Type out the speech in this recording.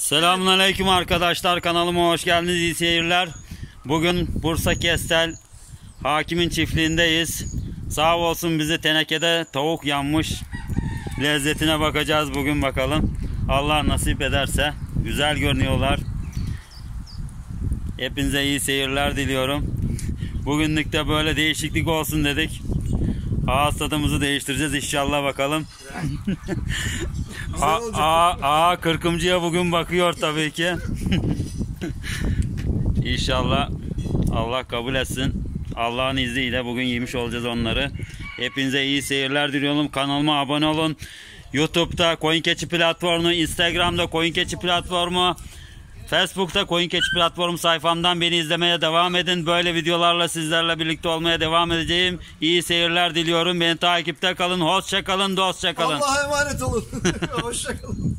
Selamünaleyküm arkadaşlar kanalıma hoş geldiniz iyi seyirler. Bugün Bursa Kestel Hakimin çiftliğindeyiz. Sağ olsun bizi tenekede tavuk yanmış. Lezzetine bakacağız bugün bakalım. Allah nasip ederse güzel görünüyorlar. Hepinize iyi seyirler diliyorum. Bugünlük de böyle değişiklik olsun dedik. Ağız tadımızı değiştireceğiz inşallah bakalım. A, a, a kırkımcıya bugün bakıyor tabii ki. İnşallah Allah kabul etsin. Allah'ın izniyle bugün yemiş olacağız onları. Hepinize iyi seyirler diliyorum. Kanalıma abone olun. YouTube'da Koyun Keçi platformu, Instagram'da Koyun Keçi platformu, Facebook'ta Koyun Keçi platformu sayfamdan beni izlemeye devam edin. Böyle videolarla sizlerle birlikte olmaya devam edeceğim. İyi seyirler diliyorum. Beni takipte kalın. Hoşça kalın, dostça kalın. Allah'a emanet olun. Hoşçakalın.